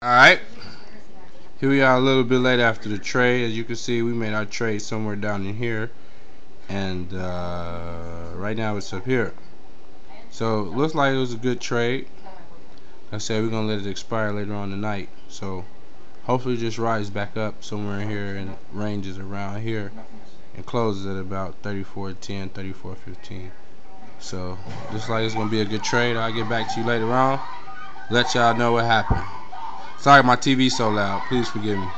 Alright. Here we are a little bit late after the trade. As you can see, we made our trade somewhere down in here. And uh, right now it's up here. So, looks like it was a good trade. Like I said, we're going to let it expire later on tonight. So, hopefully just rise back up somewhere in here and ranges around here. And closes at about 34.10, 34.15. So, looks like it's going to be a good trade. I'll get back to you later on. Let y'all know what happened. Sorry my TV's so loud. Please forgive me.